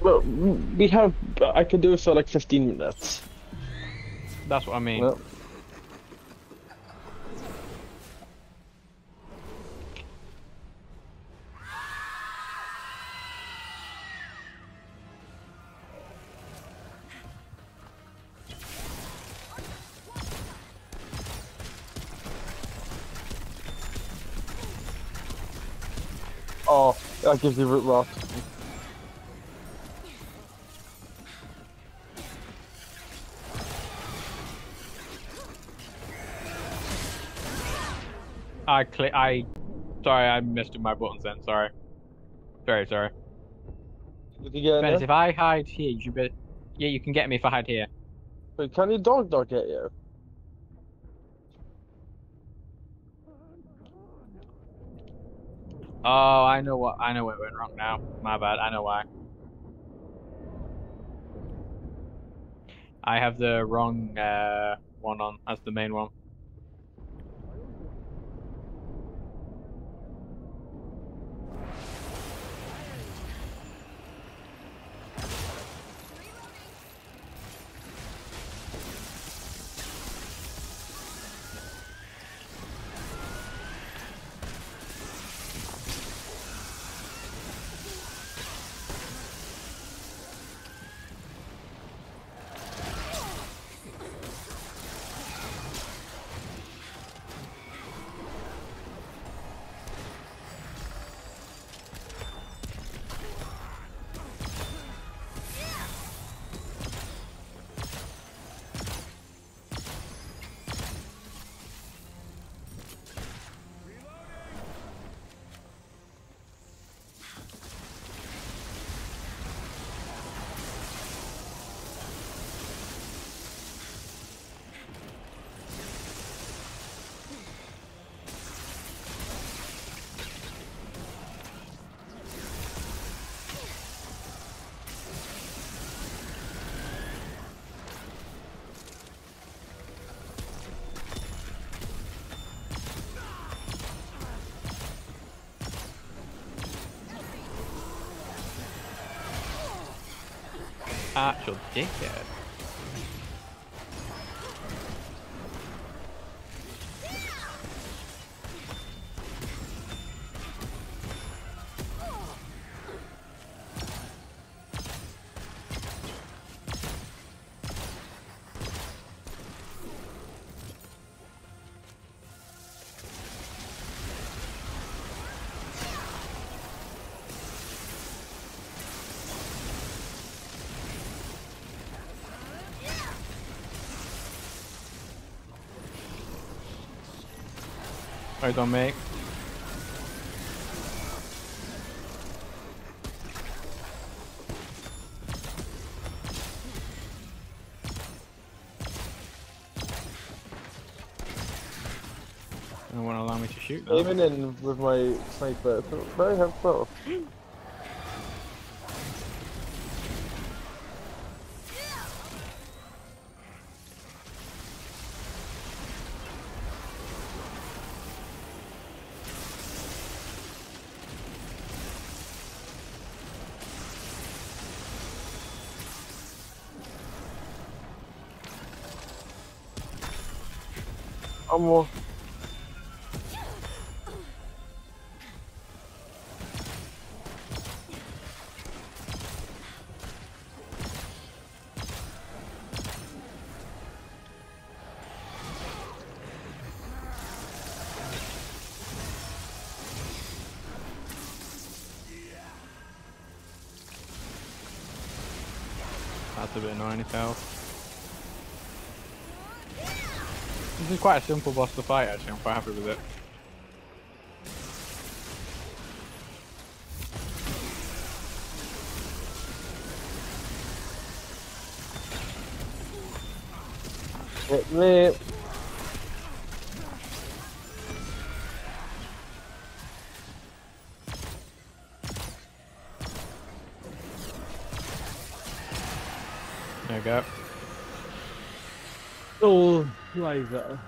Well, we have. I could do it for like 15 minutes. That's what I mean. Well, oh, that gives you root rot. I click. I. Sorry, I missed my buttons then. Sorry. Very sorry. Did you get in Venice, there? if I hide here, you be. Yeah, you can get me if I hide here. Wait, can you dog dog get you? Oh, I know what. I know what went wrong now. My bad. I know why. I have the wrong uh, one on as the main one. Actual dickhead. Right on, mate. Don't want to allow me to shoot though. Aiming in with my sniper, so very helpful. Ammo. That's a bit annoying if This is quite a simple boss to fight actually, I'm quite happy with it. Hit me. There we go. Oh, laser.